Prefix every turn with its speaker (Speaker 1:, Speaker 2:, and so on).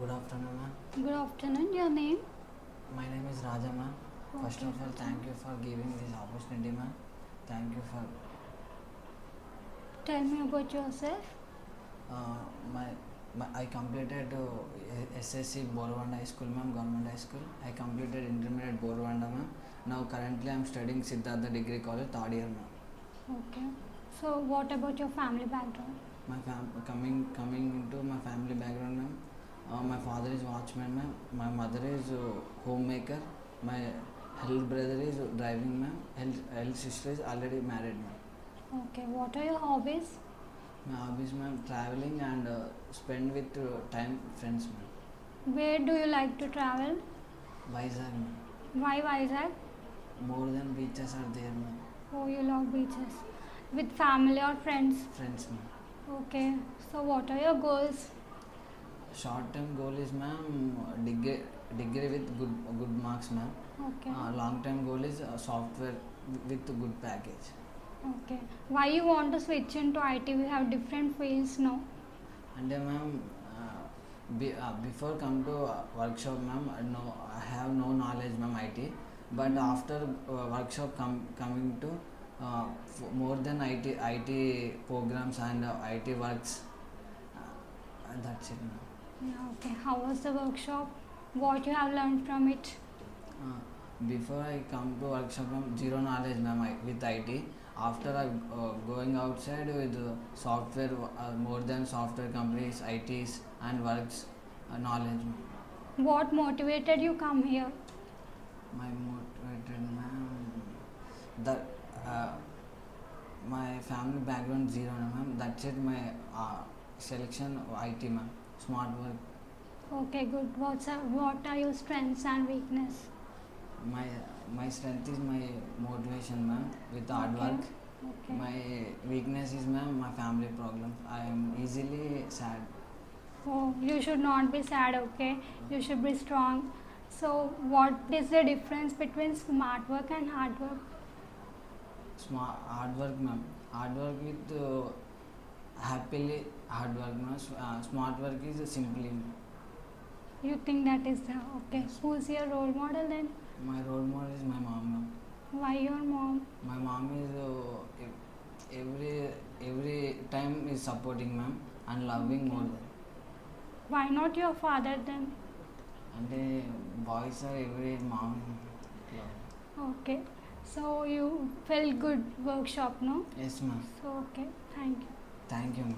Speaker 1: Good afternoon, ma'am.
Speaker 2: Good afternoon. Your name?
Speaker 1: My name is Raja, ma'am. First of all, thank you for giving this opportunity, ma'am. Thank you for
Speaker 2: Tell me about yourself.
Speaker 1: uh, my, my. I completed uh, SSC Borvanda High School, ma'am. Government High School. I completed intermediate Borvanda, ma'am. Now currently I am studying Siddhartha Degree College, third year, ma'am.
Speaker 2: Okay. So, what about your family background?
Speaker 1: My fam coming coming into my family background, ma'am. Uh, my father is watchman, ma'am. My mother is uh, homemaker. My elder brother is driving, ma'am. Elder, sister is already married, ma'am.
Speaker 2: Okay. What are your hobbies?
Speaker 1: My hobbies, ma'am, traveling and uh, spend with uh, time friends, ma'am.
Speaker 2: Where do you like to travel?
Speaker 1: Vizag, ma'am.
Speaker 2: Why Vizag?
Speaker 1: More than beaches are there, ma'am.
Speaker 2: Oh, you love beaches. With family or friends?
Speaker 1: Friends, ma'am.
Speaker 2: Okay. So, what are your goals?
Speaker 1: Short term goal is ma'am degree with good good
Speaker 2: good
Speaker 1: marks ma'am long term goal is software with good package
Speaker 2: Okay. Why you want to switch into IT? We have different fields now.
Speaker 1: And uh, ma'am, uh, be, uh, before come to workshop, ma'am, I I have no
Speaker 2: knowledge,
Speaker 1: ma'am, IT. But mm-hmm. after workshop, com- coming to more than IT, IT programs and IT
Speaker 2: works, that's it okay. How was the workshop? What you have learned from it?
Speaker 1: Uh, before i come to workshop from zero knowledge ma'am with it after I, uh, going outside with uh, software uh, more than software companies its and works uh, knowledge
Speaker 2: what motivated you come here?
Speaker 1: My motivated ma'am that uh, my family background zero ma'am. That's it my uh, selection it ma'am smart work
Speaker 2: Okay, good. What's are, what are your strengths and weakness?
Speaker 1: my my strength is my motivation ma'am with hard
Speaker 2: Okay.
Speaker 1: work
Speaker 2: Okay.
Speaker 1: my weakness is ma'am my family problem. I am easily sad
Speaker 2: oh, you should not be sad. Okay, you should be strong. So, what is the difference between smart work and hard work?
Speaker 1: smart hard work ma'am hard work with uh, happily hard work no? Uh, smart work is simply
Speaker 2: you think that is the okay who's your role model then?
Speaker 1: My role model is my mom no?
Speaker 2: why your mom?
Speaker 1: My mom is uh, every every time is supporting ma'am and loving
Speaker 2: okay.
Speaker 1: more than
Speaker 2: why not your father then?
Speaker 1: And the boys are every mom
Speaker 2: okay so you felt good workshop no?
Speaker 1: Yes ma'am.
Speaker 2: So okay thank you.
Speaker 1: தேங்க்யூங்க